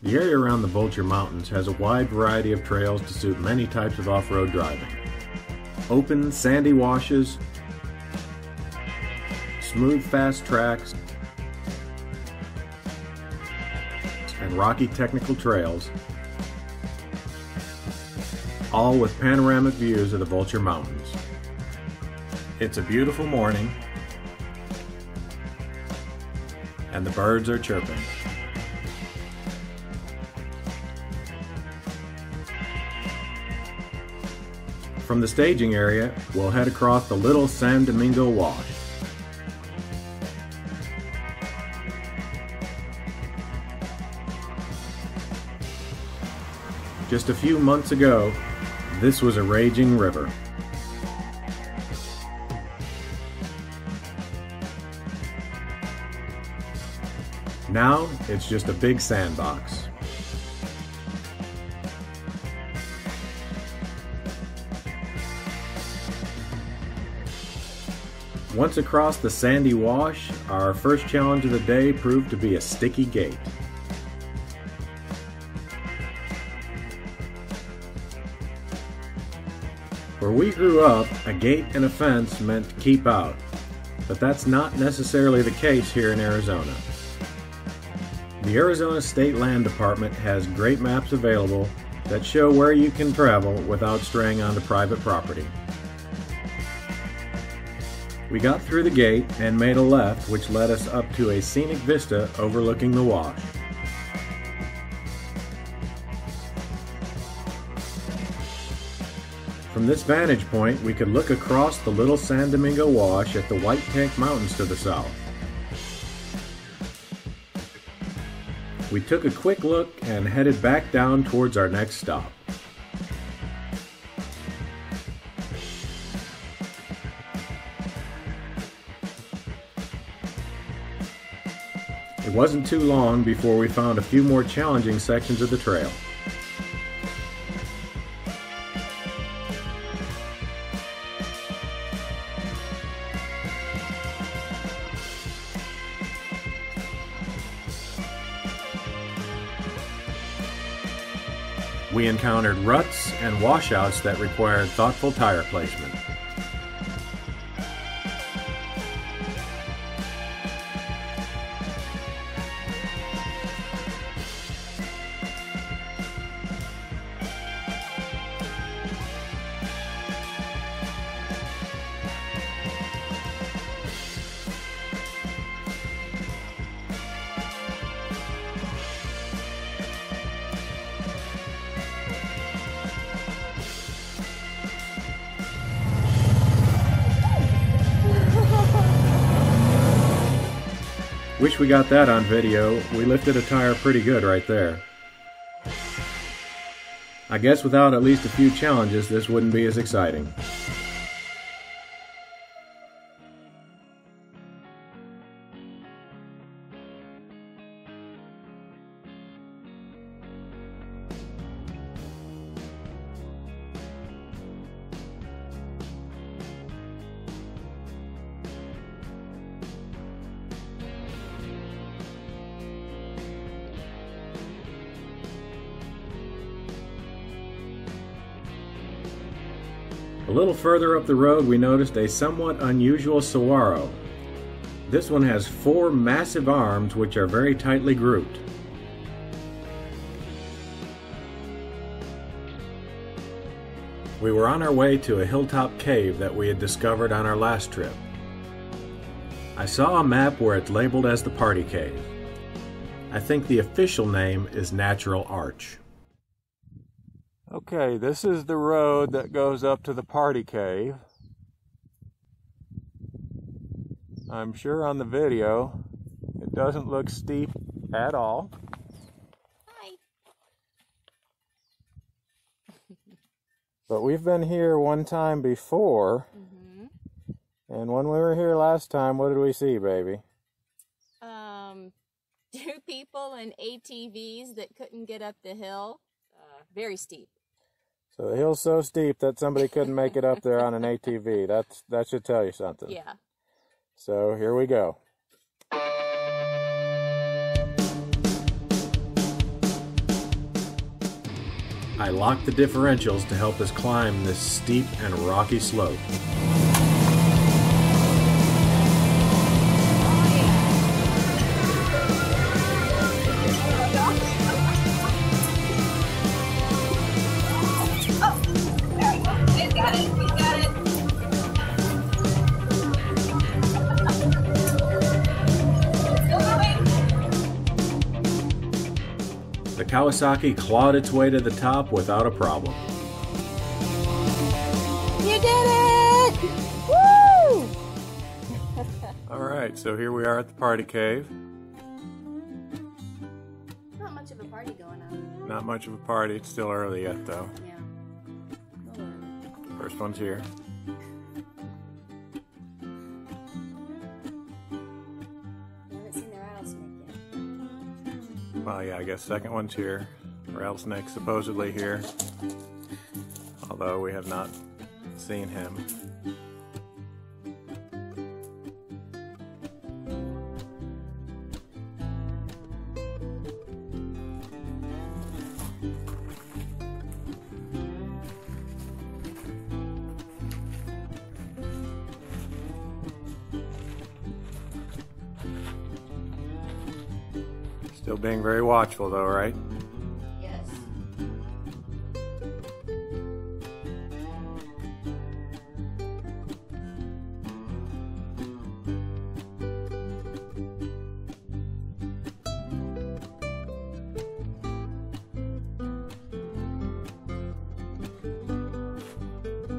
The area around the Vulture Mountains has a wide variety of trails to suit many types of off-road driving. Open, sandy washes, smooth, fast tracks, and rocky technical trails, all with panoramic views of the Vulture Mountains. It's a beautiful morning, and the birds are chirping. From the staging area, we'll head across the Little San Domingo Wash. Just a few months ago, this was a raging river. Now, it's just a big sandbox. Once across the sandy wash, our first challenge of the day proved to be a sticky gate. Where we grew up, a gate and a fence meant keep out, but that's not necessarily the case here in Arizona. The Arizona State Land Department has great maps available that show where you can travel without straying onto private property. We got through the gate and made a left which led us up to a scenic vista overlooking the wash. From this vantage point, we could look across the Little San Domingo Wash at the White Tank Mountains to the south. We took a quick look and headed back down towards our next stop. Wasn't too long before we found a few more challenging sections of the trail. We encountered ruts and washouts that required thoughtful tire placement. Wish we got that on video. We lifted a tire pretty good right there. I guess without at least a few challenges, this wouldn't be as exciting. A little further up the road, we noticed a somewhat unusual saguaro. This one has four massive arms which are very tightly grouped. We were on our way to a hilltop cave that we had discovered on our last trip. I saw a map where it's labeled as the Party Cave. I think the official name is Natural Arch. Okay, this is the road that goes up to the party cave. I'm sure on the video it doesn't look steep at all. Hi. But we've been here one time before, Mm-hmm. and when we were here last time, what did we see, baby? Um, two people in ATVs that couldn't get up the hill. Uh, very steep. So the hill's so steep that somebody couldn't make it up there on an ATV. That's that should tell you something. Yeah. So here we go. I locked the differentials to help us climb this steep and rocky slope. Kawasaki clawed its way to the top without a problem. You did it! Woo! All right, so here we are at the party cave. Not much of a party going on. Not much of a party, it's still early yet though. Yeah. Hold on. First one's here. Well, yeah, I guess second one's here. Rattlesnake supposedly here. Although we have not seen him. Being very watchful though, right? Yes.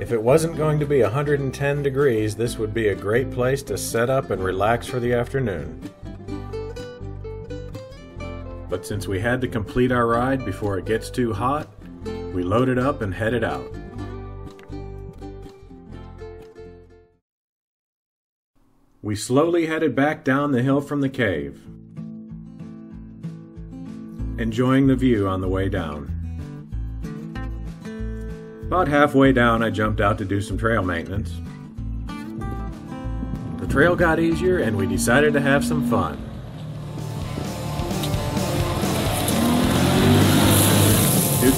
If it wasn't going to be 110 degrees, this would be a great place to set up and relax for the afternoon. But since we had to complete our ride before it gets too hot, we loaded up and headed out. We slowly headed back down the hill from the cave, enjoying the view on the way down. About halfway down, I jumped out to do some trail maintenance. The trail got easier, and we decided to have some fun.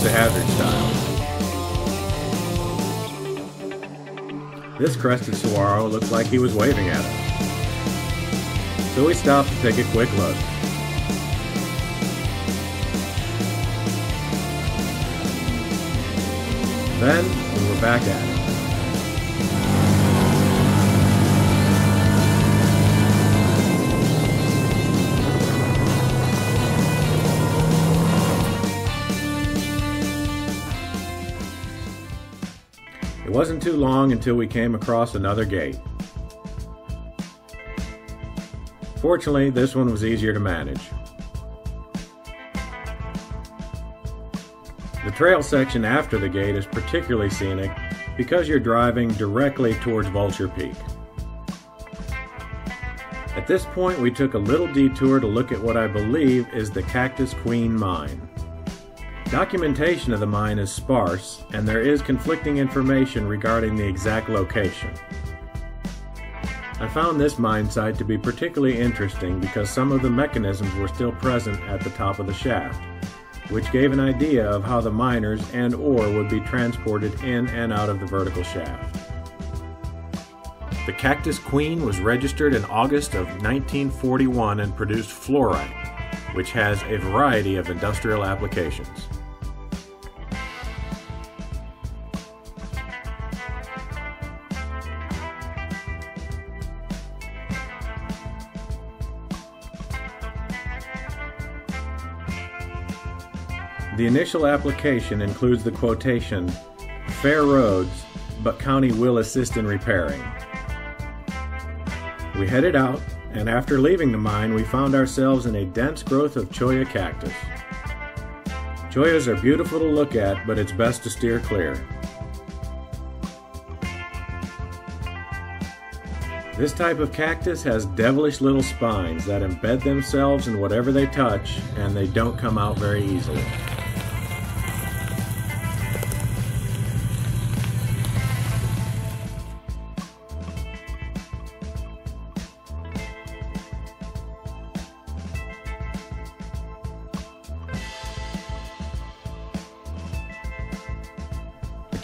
Of Hazzard style. This crested saguaro looked like he was waving at us. So we stopped to take a quick look. Then we were back at it. Wasn't too long until we came across another gate. Fortunately, this one was easier to manage. The trail section after the gate is particularly scenic because you're driving directly towards Vulture Peak. At this point, we took a little detour to look at what I believe is the Cactus Queen mine. Documentation of the mine is sparse, and there is conflicting information regarding the exact location. I found this mine site to be particularly interesting because some of the mechanisms were still present at the top of the shaft, which gave an idea of how the miners and ore would be transported in and out of the vertical shaft. The Cactus Queen was registered in August of 1941 and produced fluorite, which has a variety of industrial applications. The initial application includes the quotation, fair roads, but county will assist in repairing. We headed out, and after leaving the mine, we found ourselves in a dense growth of cholla cactus. Chollas are beautiful to look at, but it's best to steer clear. This type of cactus has devilish little spines that embed themselves in whatever they touch, and they don't come out very easily.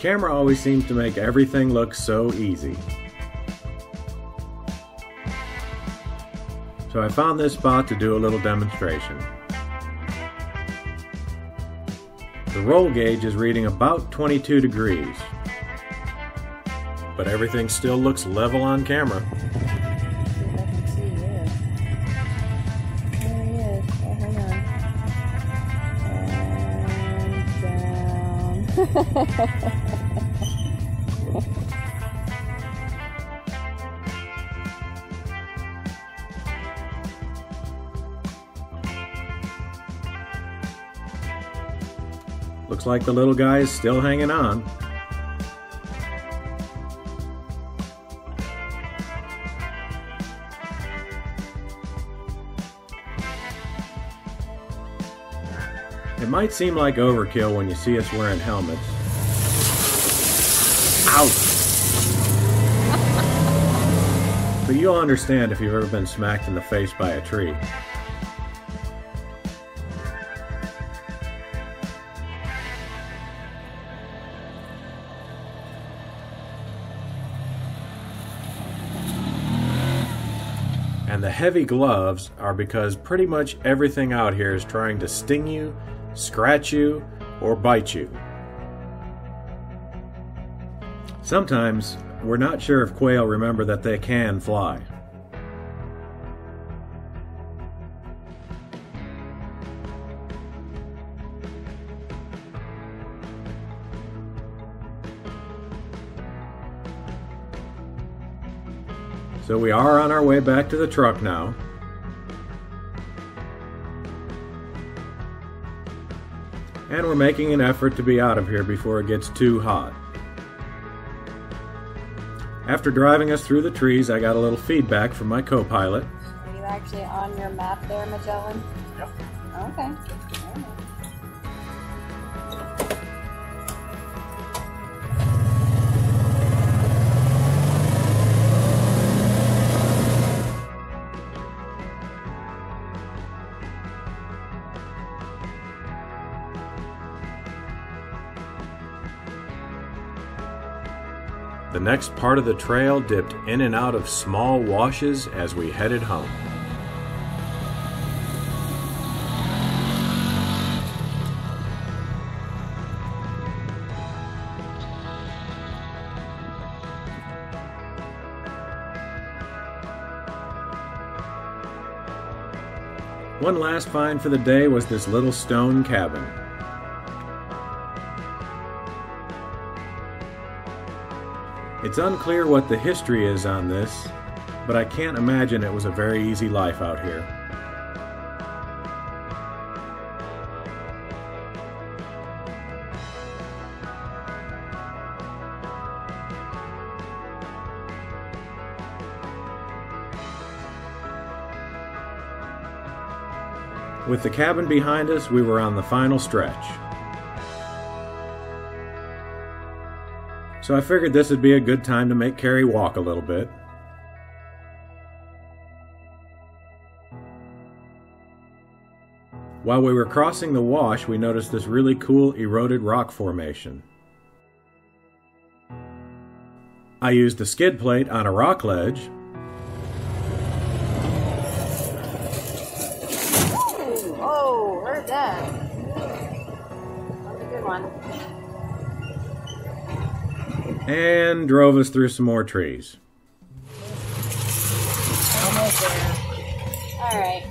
Camera always seems to make everything look so easy. So I found this spot to do a little demonstration. The roll gauge is reading about 22 degrees, but everything still looks level on camera. Looks like the little guy is still hanging on. It might seem like overkill when you see us wearing helmets. Ouch! but you'll understand if you've ever been smacked in the face by a tree. And the heavy gloves are because pretty much everything out here is trying to sting you, scratch you, or bite you. Sometimes we're not sure if quail remember that they can fly. So we are on our way back to the truck now. And we're making an effort to be out of here before it gets too hot. After driving us through the trees, I got a little feedback from my co-pilot. Are you actually on your map there, Magellan? Yep. Okay. The next part of the trail dipped in and out of small washes as we headed home. One last find for the day was this little stone cabin. It's unclear what the history is on this, but I can't imagine it was a very easy life out here. With the cabin behind us, we were on the final stretch. So I figured this would be a good time to make Carrie walk a little bit. While we were crossing the wash, we noticed this really cool eroded rock formation. I used a skid plate on a rock ledge, oh, heard that. That was a good one. And drove us through some more trees. Almost there. All right.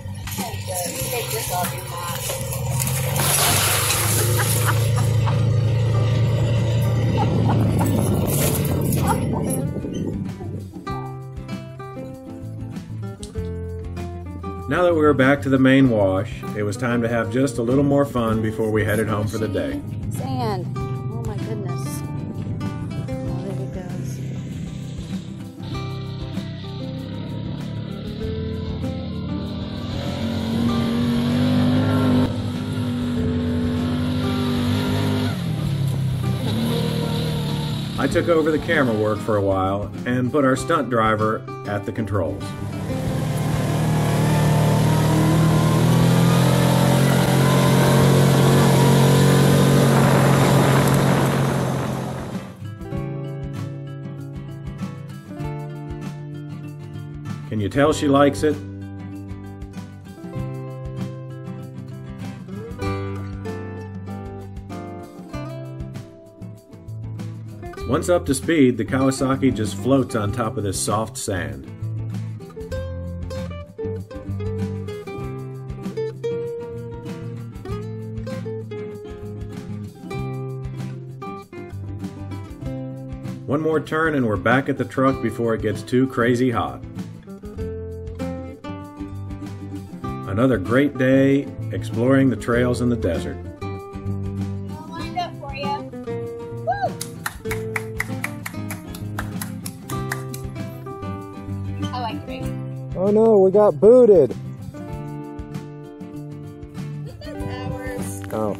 Now that we were back to the main wash, it was time to have just a little more fun before we headed home for the day. Sand. took over the camera work for a while and put our stunt driver at the controls. Can you tell she likes it? Once up to speed, the Kawasaki just floats on top of this soft sand. One more turn and we're back at the truck before it gets too crazy hot. Another great day exploring the trails in the desert. I like the race. Oh no, we got booted. Oh.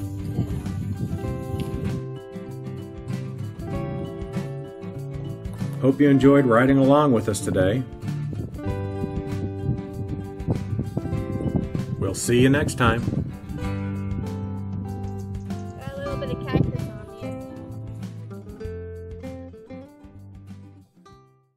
Hope you enjoyed riding along with us today. We'll see you next time.